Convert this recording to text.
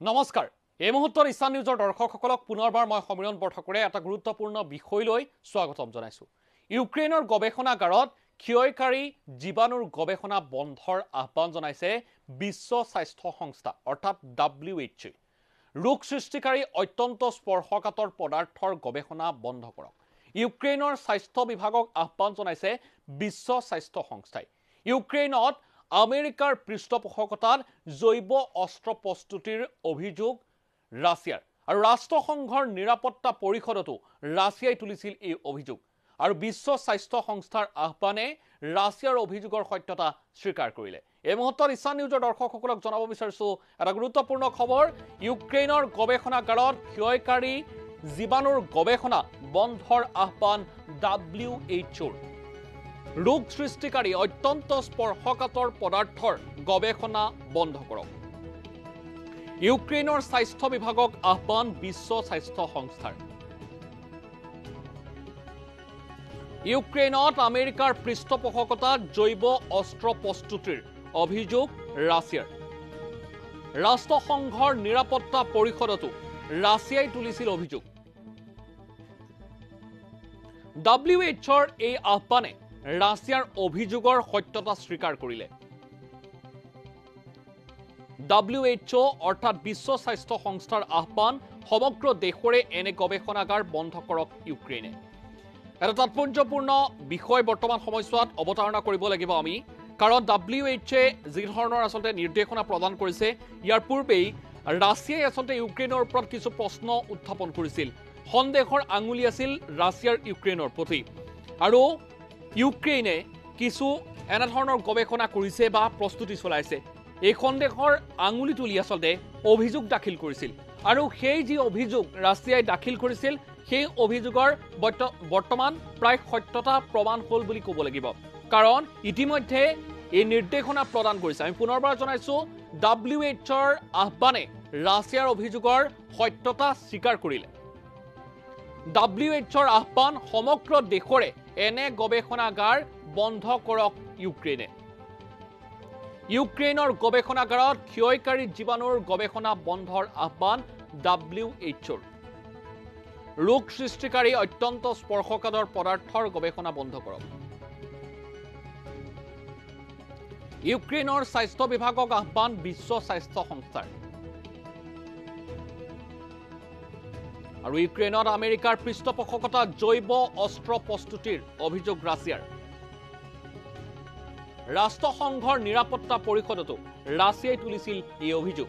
নমস্কাৰ। এই মুহূৰ্তত ইছান নিউজৰ দৰ্শকসকলক পুনৰবাৰ মই সমীৰণ বৰঠাকুৰে এটা গুৰুত্বপূৰ্ণ বিষয় লৈ স্বাগতম জনাইছোঁ। ইউক্ৰেইনৰ গৱেষণাগাৰত ক্ষয়কাৰী জীৱাণুৰ গৱেষণা বন্ধৰ আহ্বান জনাইছে বিশ্ব স্বাস্থ্য সংস্থা অৰ্থাৎ ডাব্লিউ এইচ এ ৰোগ সৃষ্টিকাৰী অত্যন্ত স্পৰ্শকাতৰ পদাৰ্থৰ গৱেষণা বন্ধ কৰক। ইউক্ৰেইনৰ স্বাস্থ্য বিভাগক আহ্বান জনাইছে বিশ্ব স্বাস্থ্য সংস্থাই। ইউক্ৰেইনত আমেৰিকাৰ পৃষ্ঠপোষকতাত জৈৱ অস্ত্ৰ প্ৰস্তুতিৰ অভিযোগ ৰাছিয়াৰ। আৰু ৰাষ্ট্ৰসংঘৰ নিৰাপত্তা পৰিষদতো ৰাছিয়াই তুলিছিল এই অভিযোগ। আৰু বিশ্ব স্বাস্থ্য সংস্থাৰ আহ্বানে ৰাছিয়াৰ অভিযোগৰ সত্যতা স্বীকাৰ কৰিলে। এই মুহূৰ্তত ইছান নিউজৰ দৰ্শকসকলক জনাব বিচাৰিছোঁ এটা গুৰুত্বপূৰ্ণ খবৰ। ইউক্ৰেইনৰ গৱেষণাগাৰত ক্ষয়কাৰী জীৱাণুৰ গৱেষণা বন্ধৰ আহ্বান ডাব্লিউ এইচ অ'ৰ। ৰোগ সৃষ্টিকাৰী অত্যন্ত স্পৰ্শকাতৰ পদাৰ্থৰ গৱেষণা বন্ধ কৰক। ইউক্ৰেইনৰ স্বাস্থ্য বিভাগক আহ্বান বিশ্ব স্বাস্থ্য সংস্থাৰ। ইউক্ৰেইনত আমেৰিকাৰ পৃষ্ঠপোষকতাত জৈৱ অস্ত্ৰ প্ৰস্তুতিৰ অভিযোগ ৰাছিয়াৰ। ৰাষ্ট্ৰসংঘৰ নিৰাপত্তা পৰিষদতো ৰাছিয়াই তুলিছিল অভিযোগ। ডাব্লিউ এইচৰ এই আহ্বানে ৰাছিয়াৰ অভিযোগৰ সত্যতা স্বীকাৰ কৰিলে। ডাব্লিউ এইচ অ' অৰ্থাৎ বিশ্ব স্বাস্থ্য সংস্থাৰ আহ্বান সমগ্ৰ দেশৰে এনে গৱেষণাগাৰ বন্ধ কৰক ইউক্ৰেইনে। এটা তাৎপৰ্যপূৰ্ণ বিষয় বৰ্তমান সময়ছোৱাত অৱতাৰণা কৰিব লাগিব আমি কাৰণ ডাব্লিউ এইচে যি ধৰণৰ আচলতে নিৰ্দেশনা প্ৰদান কৰিছে ইয়াৰ পূৰ্বেই ৰাছিয়াই আচলতে ইউক্ৰেইনৰ ওপৰত কিছু প্ৰশ্ন উত্থাপন কৰিছিল। সন্দেহৰ আঙুলি আছিল ৰাছিয়াৰ ইউক্ৰেইনৰ প্ৰতি। আৰু ইউক্ৰেইনে কিছু এনেধৰণৰ গৱেষণা কৰিছে বা প্ৰস্তুতি চলাইছে। এই সন্দেহৰ আঙুলি তুলি আচলতে অভিযোগ দাখিল কৰিছিল। আৰু সেই যি অভিযোগ ৰাছিয়াই দাখিল কৰিছিল সেই অভিযোগৰ বৰ্ত- বৰ্তমান প্ৰায় সত্যতা প্ৰমাণ হ'ল বুলি ক'ব লাগিব। কাৰণ ইতিমধ্যে এই নিৰ্দেশনা প্ৰদান কৰিছে। আমি পুনৰবাৰ জনাইছো ডাব্লিউ এইচৰ আহ্বানে ৰাছিয়াৰ অভিযোগৰ সত্যতা স্বীকাৰ কৰিলে। ডাব্লিউ এইচৰ আহ্বান সমগ্ৰ দেশৰে এনে গৱেষণাগাৰ বন্ধ কৰক ইউক্ৰেইনে। ইউক্ৰেইনৰ গৱেষণাগাৰত ক্ষয়কাৰী জীৱাণুৰ গৱেষণা বন্ধৰ আহ্বান ডাব্লিউ এইচৰ ৰোগ সৃষ্টিকাৰী অত্যন্ত স্পৰ্শকাতৰ পদাৰ্থৰ গৱেষণা বন্ধ কৰক। ইউক্ৰেইনৰ স্বাস্থ্য বিভাগক আহ্বান বিশ্ব স্বাস্থ্য সংস্থাৰ। আৰু ইউক্ৰেইনত আমেৰিকাৰ পৃষ্ঠপোষকতাত জৈৱ অস্ত্ৰ প্ৰস্তুতিৰ অভিযোগ ৰাছিয়াৰ। ৰাষ্ট্ৰসংঘৰ নিৰাপত্তা পৰিষদতো ৰাছিয়াই তুলিছিল এই অভিযোগ।